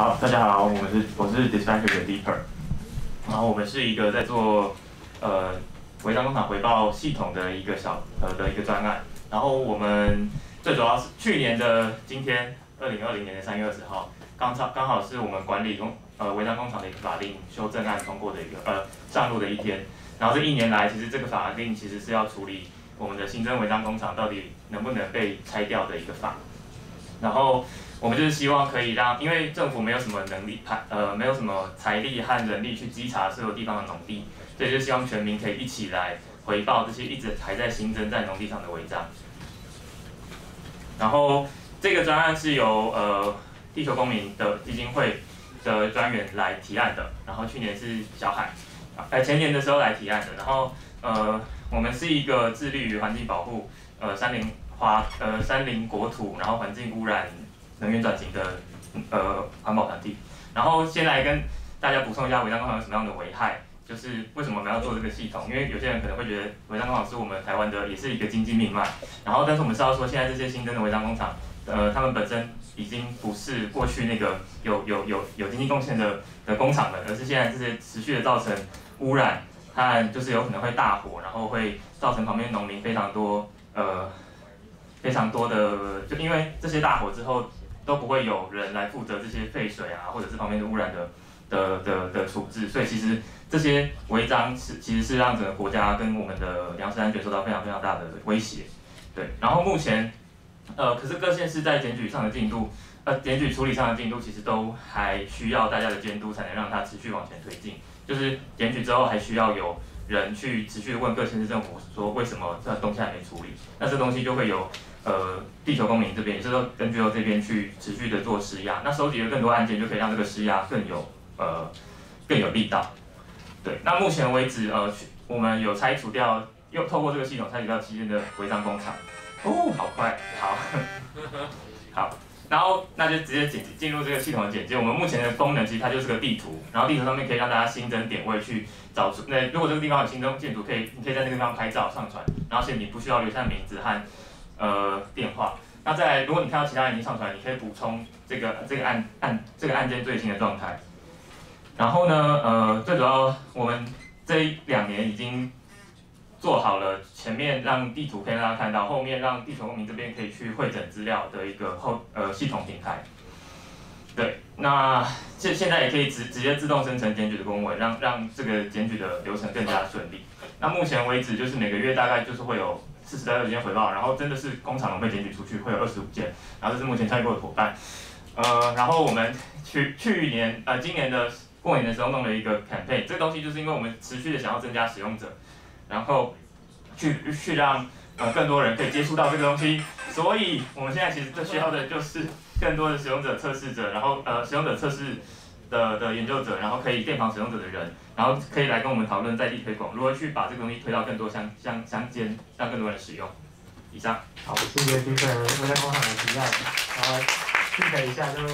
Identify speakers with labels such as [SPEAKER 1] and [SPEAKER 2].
[SPEAKER 1] 好，大家好，我们是我是 Dispatcher 的 Deeper，然后我们是一个在做呃违章工厂回报系统的一个小呃的一个专案，然后我们最主要是去年的今天，二零二零年的三月二十号，刚差刚好是我们管理工呃违章工厂的一个法令修正案通过的一个呃上路的一天，然后这一年来，其实这个法令其实是要处理我们的新增违章工厂到底能不能被拆掉的一个法，然后。我们就是希望可以让，因为政府没有什么能力派，呃，没有什么财力和人力去稽查所有地方的农地，所以就希望全民可以一起来回报这些一直还在新增在农地上的违章。然后这个专案是由呃地球公民的基金会的专员来提案的，然后去年是小海，呃前年的时候来提案的，然后呃我们是一个致力于环境保护，呃山林花呃山林国土，然后环境污染。能源转型的呃环保团体，然后先来跟大家补充一下违章工厂有什么样的危害，就是为什么我们要做这个系统？因为有些人可能会觉得违章工厂是我们台湾的也是一个经济命脉，然后但是我们知道说现在这些新增的违章工厂，呃，他们本身已经不是过去那个有有有有经济贡献的的工厂了，而是现在这些持续的造成污染它就是有可能会大火，然后会造成旁边农民非常多呃常多的，就因为这些大火之后。都不会有人来负责这些废水啊，或者是旁边的污染的的的的处置，所以其实这些违章是其实是让整个国家跟我们的粮食安全受到非常非常大的威胁。对，然后目前呃，可是各县市在检举上的进度，呃，检举处理上的进度其实都还需要大家的监督，才能让它持续往前推进。就是检举之后还需要有人去持续的问各县市政府说为什么这东西还没处理，那这东西就会有。呃，地球公民这边也是说，根据到这边去持续的做施压，那收集了更多案件，就可以让这个施压更有呃更有力道。对，那目前为止，呃，我们有拆除掉，又透过这个系统拆除掉七间的违章工厂。哦，好快，好，然后那就直接进进入这个系统的简介。我们目前的功能其实它就是个地图，然后地图上面可以让大家新增点位去找出。那如果这个地方有新增建筑，可以你可以在那个地方拍照上传，然后且你不需要留下名字和。呃，电话。那在如果你看到其他人已经上传，你可以补充这个这个案案这个案件最新的状态。然后呢，呃，最主要我们这两年已经做好了前面让地图可以让大家看到，后面让地球公民这边可以去会诊资料的一个后呃系统平台。对，那现现在也可以直直接自动生成检举的公文，让让这个检举的流程更加顺利。那目前为止，就是每个月大概就是会有。四十到六十件回报，然后真的是工厂被检举出去，会有二十五件，然后这是目前参与过的伙伴，呃，然后我们去去年呃今年的过年的时候弄了一个 campaign，这个东西就是因为我们持续的想要增加使用者，然后去去让呃更多人可以接触到这个东西，所以我们现在其实最需要的就是更多的使用者测试者，然后呃使用者测试。的的研究者，然后可以电访使用者的人，然后可以来跟我们讨论在地推广，如何去把这个东西推到更多乡乡乡间，让更多人使用。以上，
[SPEAKER 2] 好，谢谢 Peter 为了工厂的提案，然后记得一下就。